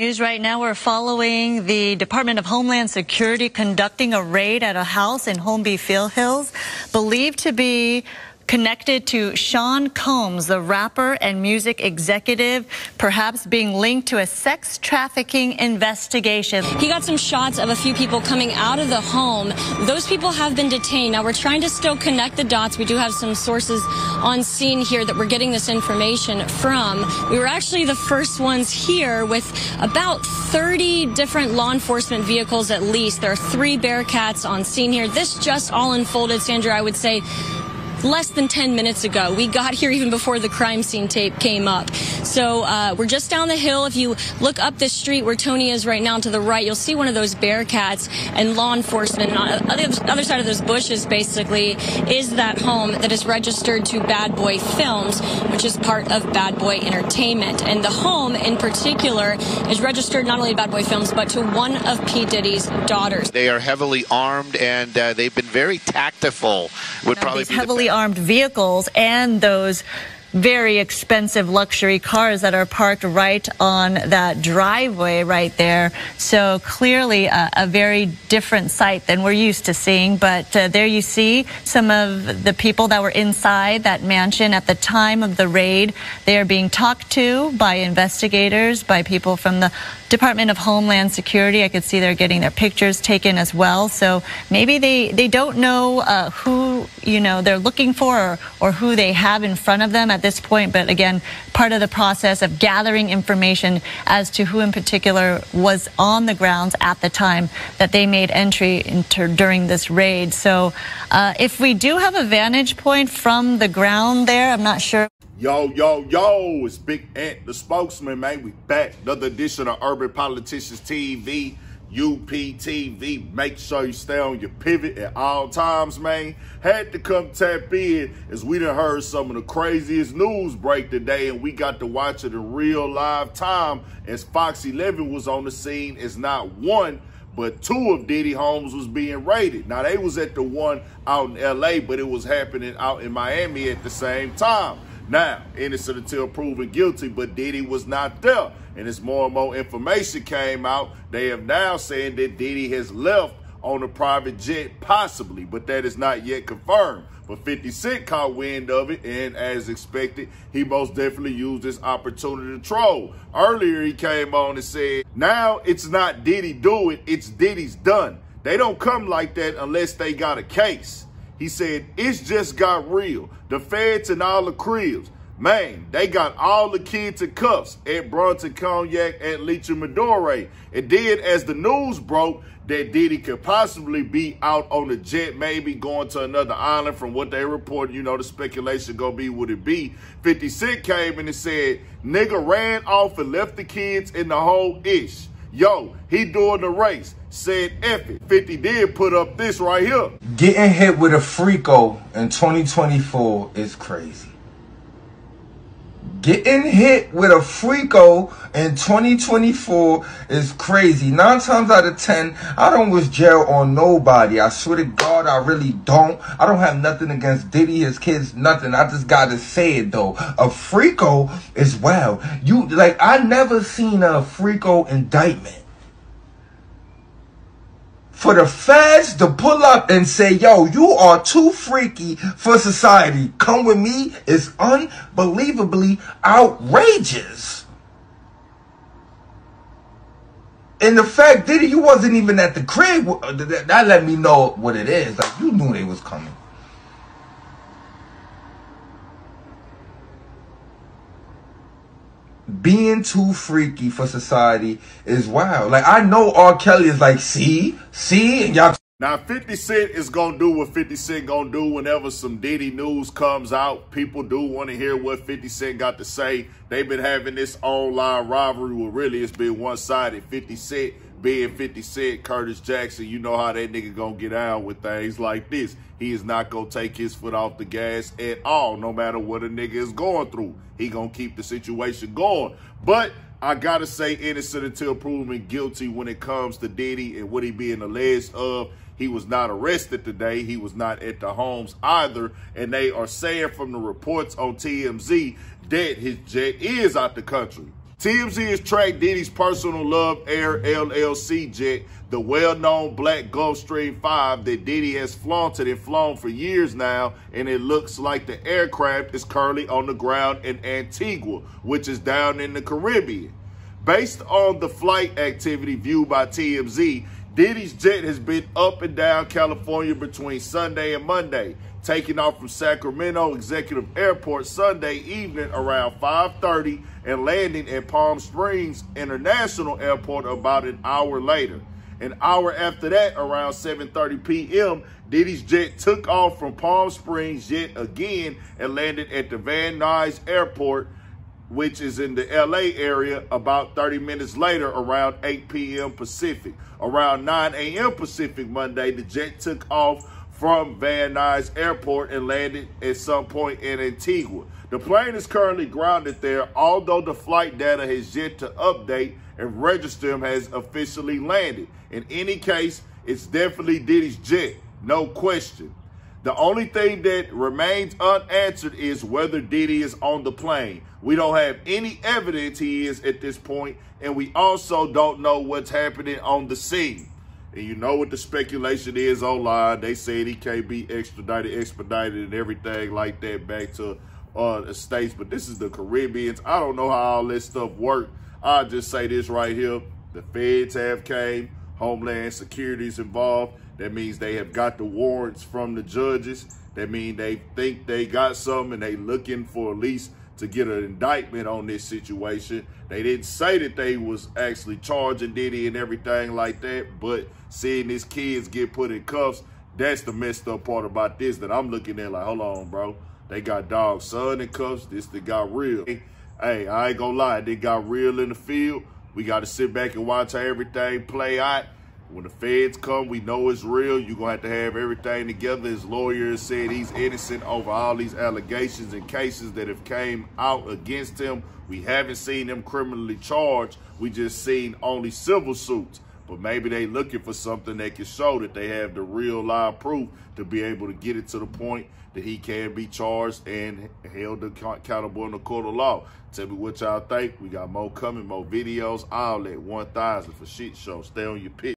News right now, we're following the Department of Homeland Security conducting a raid at a house in Holmby Field Hills, believed to be connected to Sean Combs, the rapper and music executive, perhaps being linked to a sex trafficking investigation. He got some shots of a few people coming out of the home. Those people have been detained. Now we're trying to still connect the dots. We do have some sources on scene here that we're getting this information from. We were actually the first ones here with about 30 different law enforcement vehicles at least. There are three Bearcats on scene here. This just all unfolded, Sandra, I would say less than 10 minutes ago. We got here even before the crime scene tape came up. So uh, we're just down the hill. If you look up this street where Tony is right now to the right, you'll see one of those Bearcats and law enforcement. And on the other side of those bushes, basically, is that home that is registered to Bad Boy Films, which is part of Bad Boy Entertainment. And the home in particular is registered not only to Bad Boy Films, but to one of P. Diddy's daughters. They are heavily armed and uh, they've been very tactful. Would now, probably these heavily armed vehicles and those very expensive luxury cars that are parked right on that driveway right there. So clearly a, a very different sight than we're used to seeing. But uh, there you see some of the people that were inside that mansion at the time of the raid. They are being talked to by investigators, by people from the Department of Homeland Security. I could see they're getting their pictures taken as well. So maybe they, they don't know uh, who, you know, they're looking for or, or who they have in front of them at this point. But again, part of the process of gathering information as to who in particular was on the grounds at the time that they made entry into during this raid. So uh, if we do have a vantage point from the ground there, I'm not sure. Yo, yo, yo, it's Big Ant, the spokesman, man. We back. Another edition of Urban Politicians TV. UPTV. Make sure you stay on your pivot at all times, man. Had to come tap in as we done heard some of the craziest news break today, and we got to watch it in real live time as Fox 11 was on the scene as not one, but two of Diddy homes was being raided. Now, they was at the one out in L.A., but it was happening out in Miami at the same time. Now, innocent until proven guilty, but Diddy was not there. And as more and more information came out, they have now saying that Diddy has left on a private jet, possibly, but that is not yet confirmed. But 50 Cent caught wind of it, and as expected, he most definitely used this opportunity to troll. Earlier, he came on and said, now it's not Diddy do it, it's Diddy's done. They don't come like that unless they got a case. He said, it's just got real. The feds and all the cribs. Man, they got all the kids in cuffs at Bronson Cognac at Leach and Midori. It did as the news broke that Diddy could possibly be out on a jet, maybe going to another island from what they reported. You know, the speculation gonna be, would it be? 50 Cent came and said, nigga ran off and left the kids in the whole ish. Yo, he doing the race. Said F it. 50 did put up this right here. Getting hit with a Freako in 2024 is crazy. Getting hit with a Freako in 2024 is crazy. Nine times out of ten, I don't wish jail on nobody. I swear to God, I really don't. I don't have nothing against Diddy, his kids, nothing. I just gotta say it though. A Freako is wow. You like I never seen a Freako indictment for the feds to pull up and say, yo, you are too freaky for society. Come with me is unbelievably outrageous. And the fact, that you wasn't even at the crib, uh, that let me know what it is. Like, you knew they was coming. being too freaky for society is wild. Like I know R. Kelly is like, see, see, and y'all. Now 50 Cent is gonna do what 50 Cent gonna do whenever some Diddy news comes out. People do want to hear what 50 Cent got to say. They've been having this online rivalry where really it's been one-sided. 50 Cent being 50 Cent, Curtis Jackson, you know how that nigga gonna get out with things like this. He is not gonna take his foot off the gas at all, no matter what a nigga is going through. He gonna keep the situation going. But I gotta say innocent until proven guilty when it comes to Diddy and what he being alleged of. He was not arrested today. He was not at the homes either. And they are saying from the reports on TMZ that his jet is out the country. TMZ has tracked Diddy's personal Love Air LLC jet, the well-known black Gulfstream 5 that Diddy has flaunted and flown for years now, and it looks like the aircraft is currently on the ground in Antigua, which is down in the Caribbean. Based on the flight activity viewed by TMZ, Diddy's jet has been up and down California between Sunday and Monday, taking off from Sacramento Executive Airport Sunday evening around 5.30 and landing at Palm Springs International Airport about an hour later. An hour after that, around 7.30 p.m., Diddy's jet took off from Palm Springs yet again and landed at the Van Nuys Airport, which is in the LA area, about 30 minutes later, around 8 p.m. Pacific. Around 9 a.m. Pacific Monday, the jet took off from Van Nuys Airport and landed at some point in Antigua. The plane is currently grounded there, although the flight data has yet to update and register him has officially landed. In any case, it's definitely Diddy's jet, no question. The only thing that remains unanswered is whether Diddy is on the plane. We don't have any evidence he is at this point, and we also don't know what's happening on the scene. And you know what the speculation is online. They said he can't be extradited, expedited, and everything like that back to uh, the States. But this is the Caribbeans. I don't know how all this stuff works. I'll just say this right here. The feds have came. Homeland Security's involved. That means they have got the warrants from the judges. That means they think they got something and they looking for at least to get an indictment on this situation. They didn't say that they was actually charging Diddy and everything like that, but seeing these kids get put in cuffs, that's the messed up part about this that I'm looking at like, hold on, bro. They got dog son in cuffs. This they got real. Hey, I ain't gonna lie. They got real in the field. We got to sit back and watch how everything play out. When the feds come, we know it's real. You're going to have to have everything together. His lawyer said he's innocent over all these allegations and cases that have came out against him. We haven't seen him criminally charged. We just seen only civil suits. But maybe they looking for something that can show that they have the real live proof to be able to get it to the point that he can be charged and held accountable in the court of law. Tell me what y'all think. We got more coming, more videos. All at 1,000 for shit show. Stay on your pitch.